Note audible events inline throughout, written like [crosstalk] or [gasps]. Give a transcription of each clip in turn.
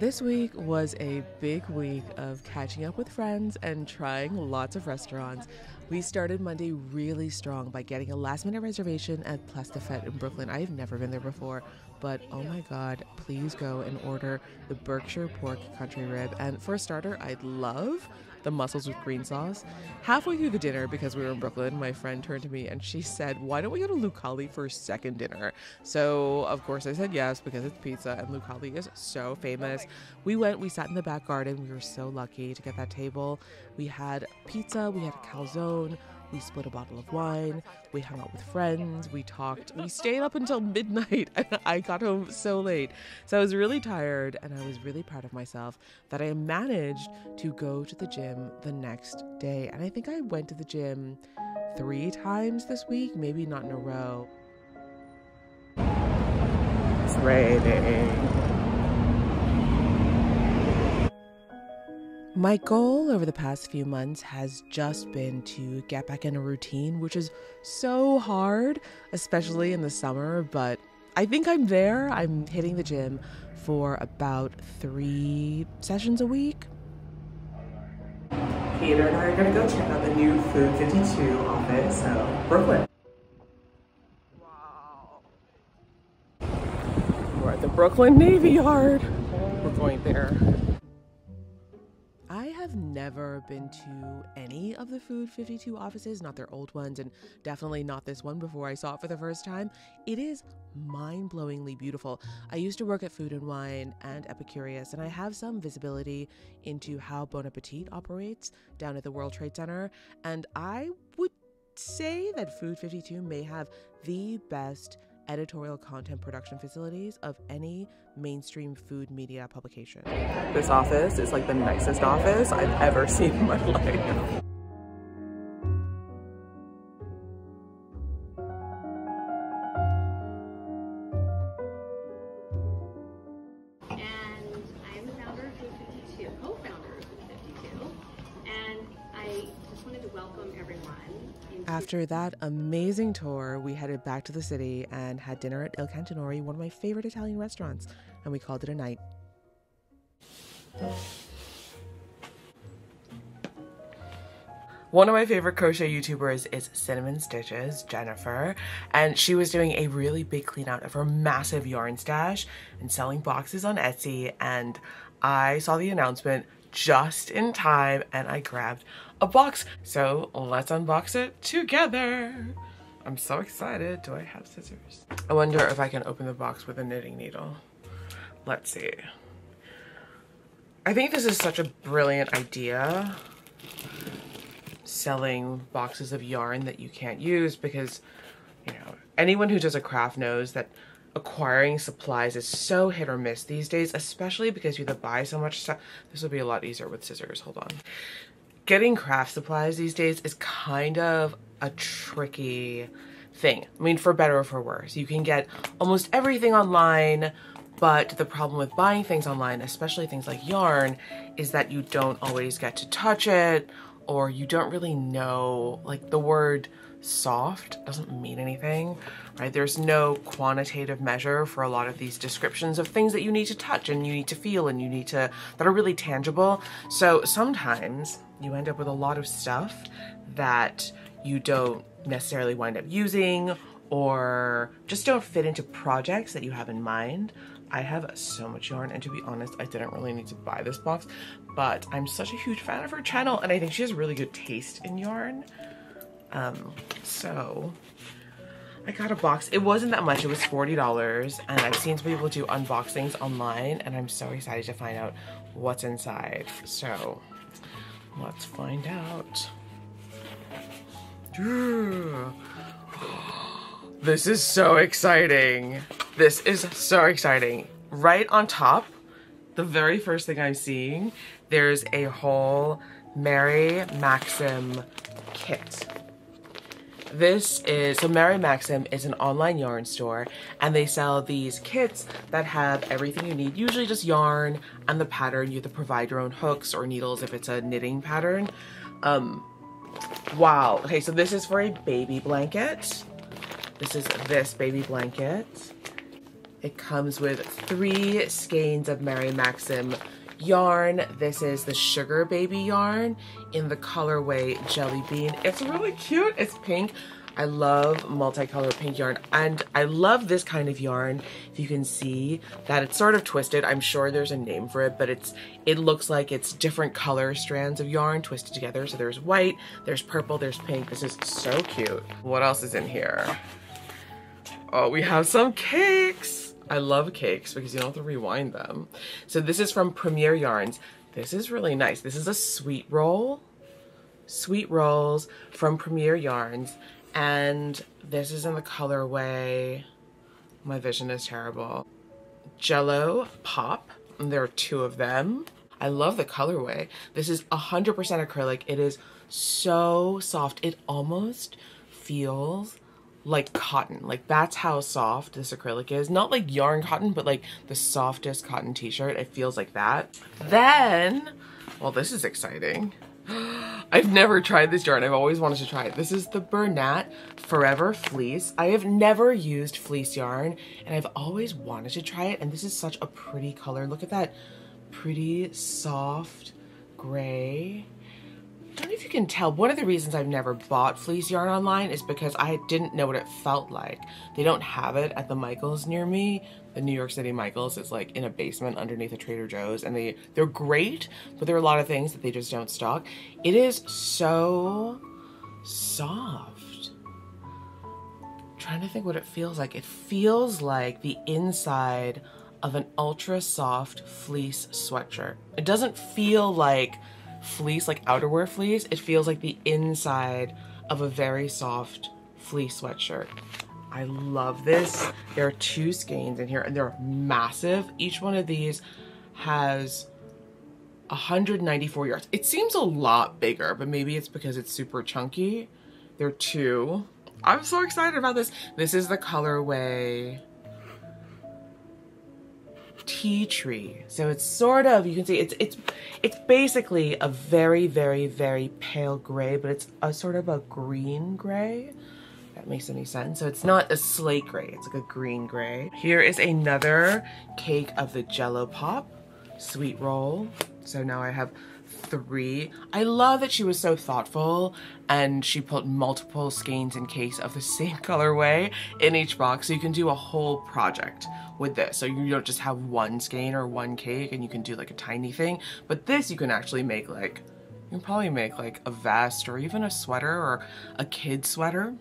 This week was a big week of catching up with friends and trying lots of restaurants. We started Monday really strong by getting a last minute reservation at Place des Fêtes in Brooklyn. I've never been there before, but oh my god, please go and order the Berkshire Pork Country Rib. And for a starter, I'd love the mussels with green sauce. Halfway through the dinner, because we were in Brooklyn, my friend turned to me and she said, Why don't we go to Lucali for a second dinner? So, of course, I said yes because it's pizza and Lucali is so famous. We went, we sat in the back garden. We were so lucky to get that table. We had pizza, we had a calzone. We split a bottle of wine. We hung out with friends. We talked. We stayed up until midnight [laughs] and I got home so late. So I was really tired and I was really proud of myself that I managed to go to the gym the next day. And I think I went to the gym three times this week, maybe not in a row. It's. My goal over the past few months has just been to get back in a routine, which is so hard, especially in the summer, but I think I'm there. I'm hitting the gym for about three sessions a week. Peter and I are gonna go check out the new Food52 office, so Brooklyn. Wow. We're at the Brooklyn Navy Yard. We're going there have never been to any of the Food52 offices, not their old ones, and definitely not this one before I saw it for the first time. It is mind blowingly beautiful. I used to work at Food and Wine and Epicurious, and I have some visibility into how Bon Appetit operates down at the World Trade Center, and I would say that Food52 may have the best editorial content production facilities of any mainstream food media publication. This office is like the nicest office I've ever [laughs] seen in my life. After that amazing tour, we headed back to the city and had dinner at Il Cantinori, one of my favorite Italian restaurants, and we called it a night. One of my favorite crochet YouTubers is Cinnamon Stitches, Jennifer, and she was doing a really big clean out of her massive yarn stash and selling boxes on Etsy, and I saw the announcement just in time and I grabbed a box. So let's unbox it together. I'm so excited. Do I have scissors? I wonder if I can open the box with a knitting needle. Let's see. I think this is such a brilliant idea selling boxes of yarn that you can't use because you know anyone who does a craft knows that acquiring supplies is so hit or miss these days, especially because you have to buy so much stuff. This will be a lot easier with scissors. Hold on. Getting craft supplies these days is kind of a tricky thing. I mean, for better or for worse. You can get almost everything online, but the problem with buying things online, especially things like yarn, is that you don't always get to touch it or you don't really know, like the word soft doesn't mean anything, right? There's no quantitative measure for a lot of these descriptions of things that you need to touch and you need to feel and you need to, that are really tangible. So sometimes you end up with a lot of stuff that you don't necessarily wind up using or just don't fit into projects that you have in mind. I have so much yarn and to be honest, I didn't really need to buy this box, but I'm such a huge fan of her channel and I think she has really good taste in yarn. Um, so I got a box. It wasn't that much. It was $40 and I've seen some people do unboxings online and I'm so excited to find out what's inside. So let's find out. [sighs] This is so exciting. This is so exciting. Right on top, the very first thing I'm seeing, there's a whole Mary Maxim kit. This is, so Mary Maxim is an online yarn store and they sell these kits that have everything you need, usually just yarn and the pattern. You have to provide your own hooks or needles if it's a knitting pattern. Um, wow. Okay, so this is for a baby blanket. This is this baby blanket. It comes with three skeins of Mary Maxim yarn. This is the Sugar Baby yarn in the colorway Jelly Bean. It's really cute. It's pink. I love multicolor pink yarn and I love this kind of yarn. If you can see that it's sort of twisted, I'm sure there's a name for it, but it's it looks like it's different color strands of yarn twisted together. So there's white, there's purple, there's pink. This is so cute. What else is in here? Oh, we have some cakes. I love cakes because you don't have to rewind them. So this is from Premier Yarns. This is really nice. This is a sweet roll. Sweet rolls from Premier Yarns. And this is in the colorway, my vision is terrible. Jello Pop, and there are two of them. I love the colorway. This is 100% acrylic. It is so soft. It almost feels like cotton. Like that's how soft this acrylic is. Not like yarn cotton, but like the softest cotton t-shirt. It feels like that. Then, well, this is exciting. [gasps] I've never tried this yarn. I've always wanted to try it. This is the Bernat Forever Fleece. I have never used fleece yarn and I've always wanted to try it. And this is such a pretty color. Look at that pretty soft gray. I don't know if you can tell, one of the reasons I've never bought fleece yarn online is because I didn't know what it felt like. They don't have it at the Michaels near me. The New York City Michaels is like in a basement underneath a Trader Joe's and they, they're great, but there are a lot of things that they just don't stock. It is so soft. I'm trying to think what it feels like. It feels like the inside of an ultra soft fleece sweatshirt. It doesn't feel like fleece, like outerwear fleece, it feels like the inside of a very soft fleece sweatshirt. I love this. There are two skeins in here and they're massive. Each one of these has 194 yards. It seems a lot bigger, but maybe it's because it's super chunky. There are two. I'm so excited about this. This is the colorway tea tree. So it's sort of, you can see it's, it's, it's basically a very, very, very pale gray, but it's a sort of a green gray. That makes any sense. So it's not a slate gray, it's like a green gray. Here is another cake of the Jello Pop sweet roll. So now I have three. I love that she was so thoughtful and she put multiple skeins in case of the [laughs] same colorway in each box so you can do a whole project with this. So you don't just have one skein or one cake and you can do like a tiny thing, but this you can actually make like, you can probably make like a vest or even a sweater or a kid sweater.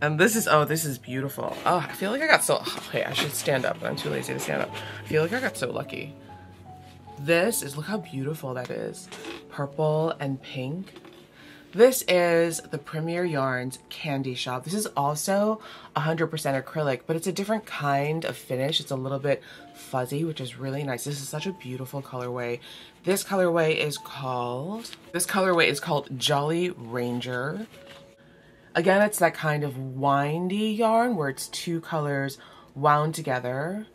And this is, oh, this is beautiful. Oh, I feel like I got so, oh, okay, I should stand up, I'm too lazy to stand up. I feel like I got so lucky. This is, look how beautiful that is. Purple and pink. This is the Premier Yarns Candy Shop. This is also 100% acrylic, but it's a different kind of finish. It's a little bit fuzzy, which is really nice. This is such a beautiful colorway. This colorway is called, this colorway is called Jolly Ranger. Again, it's that kind of windy yarn where it's two colors wound together.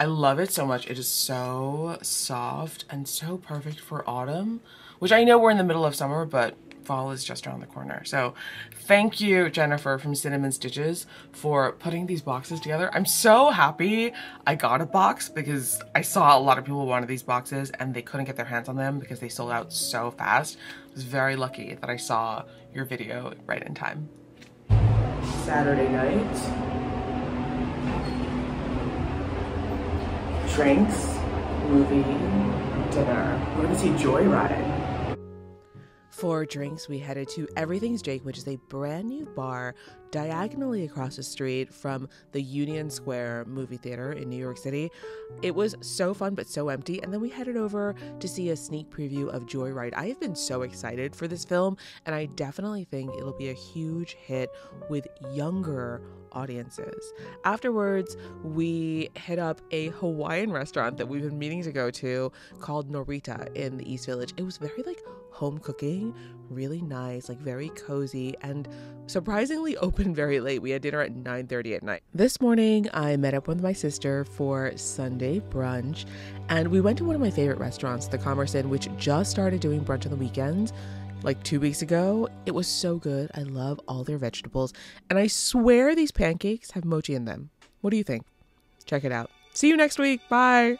I love it so much. It is so soft and so perfect for autumn, which I know we're in the middle of summer, but fall is just around the corner. So thank you, Jennifer from Cinnamon Stitches for putting these boxes together. I'm so happy I got a box because I saw a lot of people wanted these boxes and they couldn't get their hands on them because they sold out so fast. I was very lucky that I saw your video right in time. Saturday night. Drinks, movie, dinner. We're gonna see Joy Ride. For drinks, we headed to Everything's Jake, which is a brand new bar diagonally across the street from the Union Square movie theater in New York City. It was so fun, but so empty. And then we headed over to see a sneak preview of Joy Ride. I have been so excited for this film, and I definitely think it'll be a huge hit with younger audiences. Afterwards, we hit up a Hawaiian restaurant that we've been meaning to go to called Noreetuh in the East Village. It was very like home cooking, really nice, like very cozy and surprisingly open very late. We had dinner at 9:30 at night. This morning, I met up with my sister for Sunday brunch and we went to one of my favorite restaurants, the Commerce Inn, which just started doing brunch on the weekends like two weeks ago. It was so good. I love all their vegetables. And I swear these pancakes have mochi in them. What do you think? check it out. See you next week. Bye.